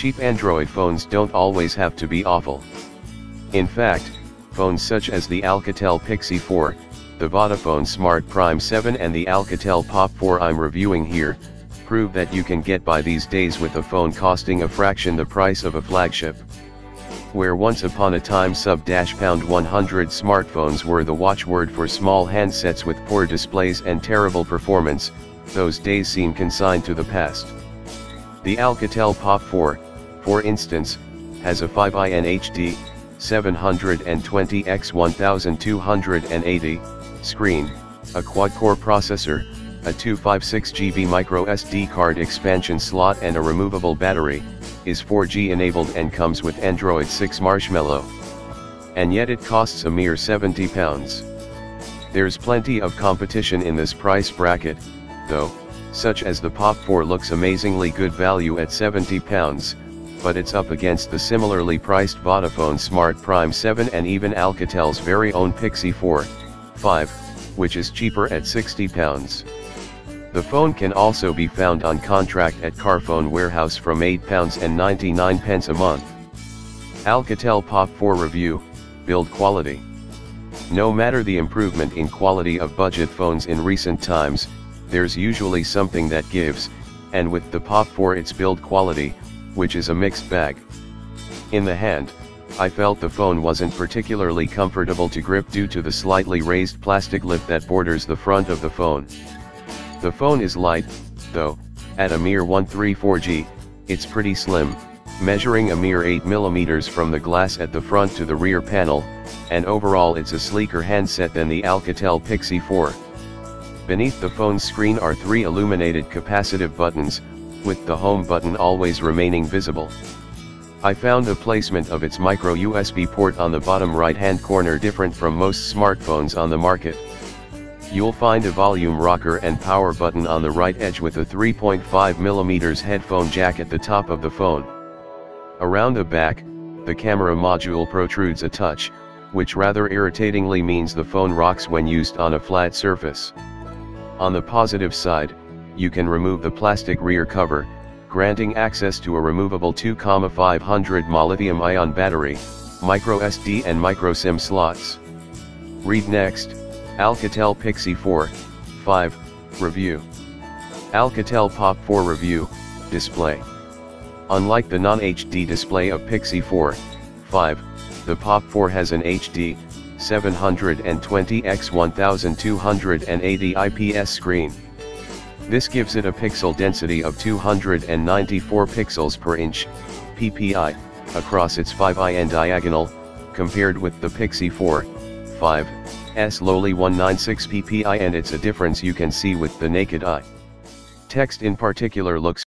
Cheap Android phones don't always have to be awful. In fact, phones such as the Alcatel Pixi 4, the Vodafone Smart Prime 7 and the Alcatel Pop 4 I'm reviewing here, prove that you can get by these days with a phone costing a fraction the price of a flagship. Where once upon a time sub-pound 100 smartphones were the watchword for small handsets with poor displays and terrible performance, those days seem consigned to the past. The Alcatel Pop 4, for instance, has a 5in HD, 720x1280, screen, a quad-core processor, a 256GB micro SD card expansion slot and a removable battery, is 4G enabled and comes with Android 6 Marshmallow. And yet it costs a mere 70 pounds. There's plenty of competition in this price bracket, though, such as the Pop 4 looks amazingly good value at 70 pounds, but it's up against the similarly priced Vodafone Smart Prime 7 and even Alcatel's very own Pixi 4, 5, which is cheaper at 60 pounds. The phone can also be found on contract at Carphone Warehouse from £8 and 99 pence a month. Alcatel Pop 4 Review, Build Quality No matter the improvement in quality of budget phones in recent times, there's usually something that gives, and with the Pop 4 its build quality, which is a mixed bag. In the hand, I felt the phone wasn't particularly comfortable to grip due to the slightly raised plastic lip that borders the front of the phone. The phone is light, though, at a mere 134G, it's pretty slim, measuring a mere 8mm from the glass at the front to the rear panel, and overall it's a sleeker handset than the Alcatel Pixi 4. Beneath the phone's screen are three illuminated capacitive buttons, with the home button always remaining visible. I found the placement of its micro USB port on the bottom right hand corner different from most smartphones on the market. You'll find a volume rocker and power button on the right edge with a 3.5mm headphone jack at the top of the phone. Around the back, the camera module protrudes a touch, which rather irritatingly means the phone rocks when used on a flat surface. On the positive side, you can remove the plastic rear cover, granting access to a removable 2,500 mAh lithium-ion battery, micro SD and micro SIM slots. Read next, Alcatel Pixi 4, 5, Review. Alcatel Pop 4 Review, Display. Unlike the non-HD display of Pixi 4, 5, the Pop 4 has an HD, 720 x 1280 IPS screen. This gives it a pixel density of 294 pixels per inch, ppi, across its 5in diagonal, compared with the Pixi 4, 5, S lowly 196 ppi and it's a difference you can see with the naked eye. Text in particular looks